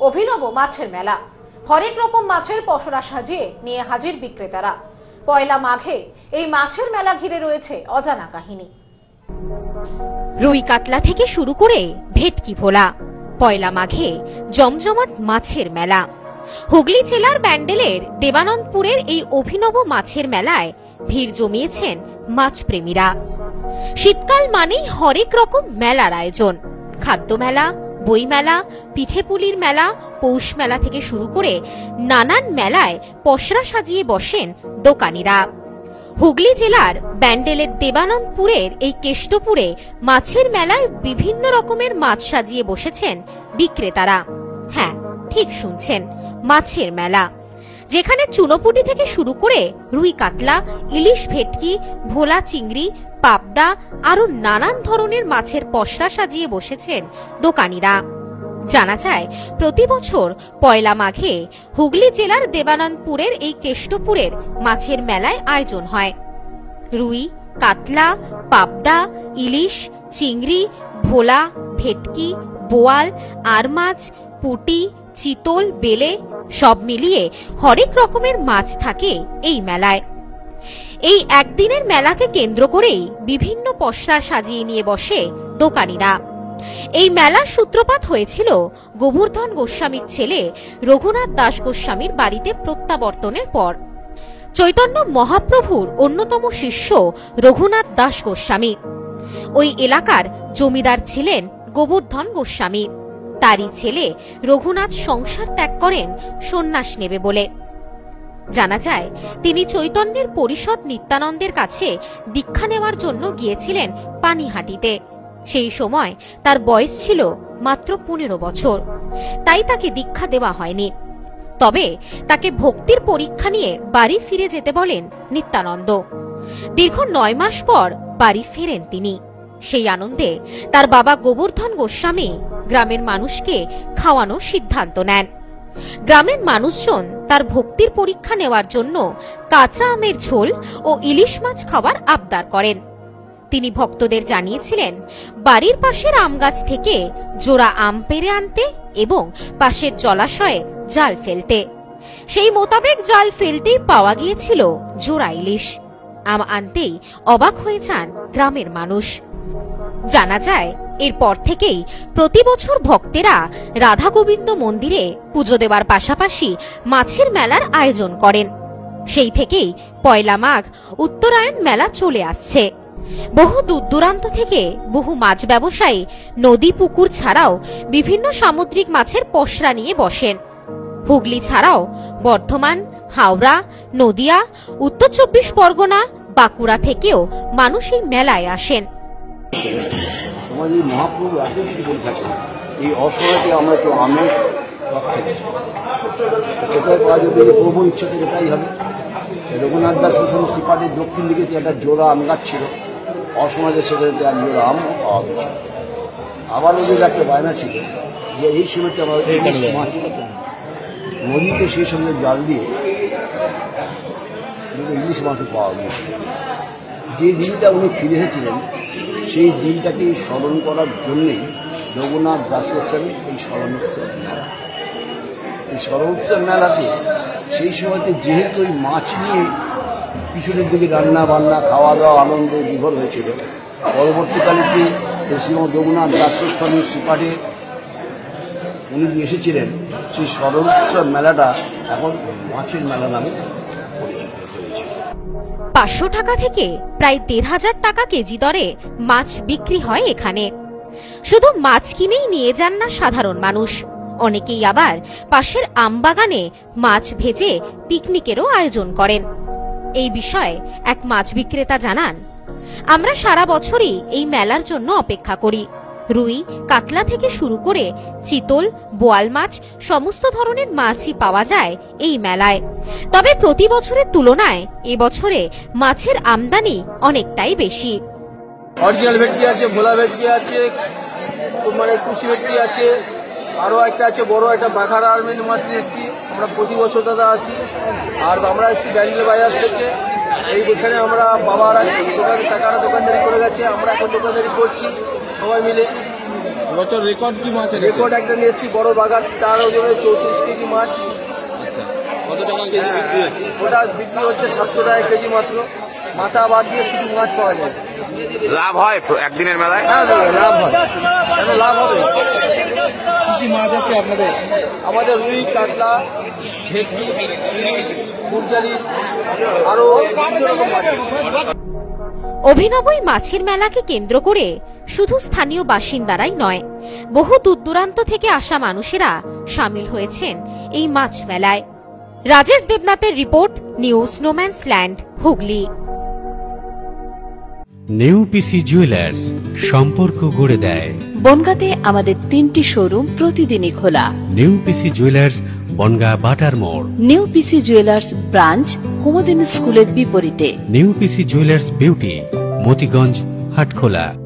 অভিনব মাছের মেলা। হরেক রকম মাছের পসরা সাজিয়ে নিয়ে হাজির বিক্রেতারা। পয়লা মাঘে এই মাছের মেলা ঘিরে রয়েছে অজানা কাহিনী। রুই কাতলা থেকে শুরু করে ভেটকি ভোলা। পয়লা মাঘে জমজমাট মাছের মেলা। হুগলি জেলার ব্যান্ডেলের দেবানন্দপুরের এই অভিনব মাছের মেলায় ভিড় জমিয়েছেন মাছপ্রেমীরা। শীতকাল মানেই হরেক রকম মেলার আয়োজন। খাদ্য মেলা বই মেলা পিঠেপুলির মেলা, পৌষ মেলা থেকে শুরু করে নানান মেলায় পশরা সাজিয়ে বসেন দোকানিরা। হুগলি জেলার ব্যান্ডেলের দেবানন্দপুরের এই কেষ্টপুরে মাছের মেলায় বিভিন্ন রকমের মাছ সাজিয়ে বসেছেন বিক্রেতারা। হ্যাঁ ঠিক শুনছেন, মাছের মেলা। যেখানে চুনোপুটি থেকে শুরু করে রুই কাতলা, ইলিশ ভেটকি, ভোলা চিংড়ি, পাবদা আরও নানান ধরনের মাছের পসরা সাজিয়ে বসেছেন দোকানিরা। জানা যায়, প্রতি বছর পয়লা মাঘে হুগলি জেলার দেবানন্দপুরের এই কেষ্টপুরের মাছের মেলায় আয়োজন হয়। রুই, কাতলা, পাবদা, ইলিশ, চিংড়ি, ভোলা, ভেটকি, বোয়াল আর মাছ পুটি, চিতল, বেলে সব মিলিয়ে হরেক রকমের মাছ থাকে এই মেলায়। এই একদিনের মেলাকে কেন্দ্র করেই বিভিন্ন পসরা সাজিয়ে নিয়ে বসে দোকানিরা। এই মেলার সূত্রপাত হয়েছিল গোবর্ধন গোস্বামীর ছেলে রঘুনাথ দাস গোস্বামীর বাড়িতে প্রত্যাবর্তনের পর। চৈতন্য মহাপ্রভুর অন্যতম শিষ্য রঘুনাথ দাস গোস্বামী। ওই এলাকার জমিদার ছিলেন গোবর্ধন গোস্বামী। তারই ছেলে রঘুনাথ সংসার ত্যাগ করেন, সন্ন্যাস নেবে বলে। জানা যায়, তিনি চৈতন্যের পরিষদ নিত্যানন্দের কাছে দীক্ষা নেওয়ার জন্য গিয়েছিলেন পানিহাটিতে। সেই সময় তার বয়স ছিল মাত্র পনেরো বছর। তাই তাকে দীক্ষা দেওয়া হয়নি। তবে তাকে ভক্তির পরীক্ষা নিয়ে বাড়ি ফিরে যেতে বলেন নিত্যানন্দ। দীর্ঘ নয় মাস পর বাড়ি ফেরেন তিনি। সেই আনন্দে তার বাবা গোবর্ধন গোস্বামী গ্রামের মানুষকে খাওয়ানোর সিদ্ধান্ত নেন। গ্রামের মানুষজন তার ভক্তির পরীক্ষা নেওয়ার জন্য কাঁচা আমের ঝোল ও ইলিশ মাছ খাওয়ার আবদার করেন। তিনি ভক্তদের জানিয়েছিলেন, বাড়ির পাশের আম গাছ থেকে জোড়া আম পেরে আনতে এবং পাশের জলাশয়ে জাল ফেলতে। সেই মোতাবেক জাল ফেলতেই পাওয়া গিয়েছিল জোড়া ইলিশ। আম আনতেই অবাক হয়ে যান গ্রামের মানুষ। জানা যায়, এরপর থেকেই প্রতি বছর ভক্তেরা রাধা গোবিন্দ মন্দিরে পুজো দেওয়ার পাশাপাশি মাছের মেলার আয়োজন করেন। সেই থেকেই পয়লা মাঘ উত্তরায়ণ মেলা চলে আসছে। বহু দূর দূরান্ত থেকে বহু মাছ ব্যবসায়ী নদী পুকুর ছাড়াও বিভিন্ন সামুদ্রিক মাছের পসরা নিয়ে বসেন। হুগলি ছাড়াও বর্ধমান, হাওড়া, নদিয়া, উত্তর চব্বিশ পরগনা, বাঁকুড়া থেকেও মানুষ এই মেলায় আসেন। তোমার এই মহাপ্রভু এত কিছু বলে থাকে এই অসময়তে আমরা একটু আমের কোথায় পাওয়া যাবে প্রভু ইচ্ছে করে তাই হবে। রঘুনাথ দাস হোসেন ত্রিপাঠীর দক্ষিণ দিকে একটা জোড়া আম গাছ ছিল অসময়ে সেখানে এক জোড়া আম পাওয়া গেছে। আবার ওদের একটা বায়না ছিল যে এই সময়তে আমরা নদীতে সেই সঙ্গে জাল দিয়ে ইলিশ মাছও পাওয়া গিয়েছিল যে দিনটা উনি ফিরে এসেছিলেন, সেই দিনটাকে স্মরণ করার জন্যেই রঘুনাথ দাস গোস্বামী এই স্মরণোৎসব মেলা এই স্মরণোৎসব মেলাতে সেই সময়তে যেহেতু ওই মাছ নিয়ে পিছনের দিকে রান্না বান্না খাওয়া দাওয়া আনন্দে, বিভোর হয়েছিল, পরবর্তীকালে যে শ্রীমদ রঘুনাথ দাস গোস্বামী সুপাটে উনি এসেছিলেন, সেই স্মরণোৎসব মেলাটা এখন মাছের মেলা নামে পাঁচশো টাকা থেকে প্রায় দেড় হাজার টাকা কেজি দরে মাছ বিক্রি হয় এখানে। শুধু মাছ কিনেই নিয়ে যান না সাধারণ মানুষ। অনেকেই আবার পাশের আমবাগানে মাছ ভেজে পিকনিকেরও আয়োজন করেন। এই বিষয়ে এক মাছ বিক্রেতা জানান, আমরা সারা বছরই এই মেলার জন্য অপেক্ষা করি। রুই, কাতলা থেকে শুরু করে চিতল, বোয়াল মাছ, সমস্ত ধরনের মাছই পাওয়া যায় এই মেলায়। তবে প্রতি বছরের তুলনায় এবছরে মাছের আমদানি অনেকটাই বেশি। অরিজিনাল ভেটকি আছে, ভোলা ভেটকি আছে মানে কুশি ভেটকি আছে, আরও একটা আছে, বড় একটা বাঘারা আর্মেন্ট মাছ নিয়ে এসেছি। আমরা প্রতি বছর দাদা আসি। আর আমরা এসেছি ব্যান্ডেল বাজার থেকে। এই এখানে আমরা বাবারা দোকান কাকারা দোকানদারি করে গেছে। আমরা এখন দোকানদারি করছি। সবাই মিলে বছর রেকর্ড কি মাছ রেকর্ড একটা নিয়ে এসেছি বড় বাগান তার ওজনে চৌত্রিশ কেজি মাছ। কত টাকা কেজি বিক্রি হচ্ছে? ওটা বিক্রি হচ্ছে সাতশো টাকা কেজি মাত্র। মাথা বাদ দিয়ে শুধু মাছ পাওয়া যায়। লাভ হয় একদিনের মেলায়? হ্যাঁ লাভ হয় কেন লাভ হবে? কি কি মাছ আছে আপনাদের? আমাদের রুই কাতলা ভেটকি ইলিশ কুরজালি আরও বিভিন্ন রকম মাছ আছে। অভিনব এই মাছের মেলাকে কেন্দ্র করে শুধু স্থানীয় বাসিন্দারাই নয় বহু দূর দূরান্ত থেকে আসা মানুষেরা সামিল হয়েছেন এই মাছ মেলায়। Rajesh দেবনাথের report news no man's land Hooghly. New PC jewellers সম্পর্ক গড়ে দেয়। বনগাঁতে আমাদের তিনটি শোরুম প্রতিদিনই খোলা। নিউ পিসি জুয়েলার্স বনগা বাটার মোড়। নিউ পিসি জুয়েলার্স ব্রাঞ্চ কুমদিন স্কুলের বিপরীতে। New PC jewellers beauty Motiganj Hatkhola.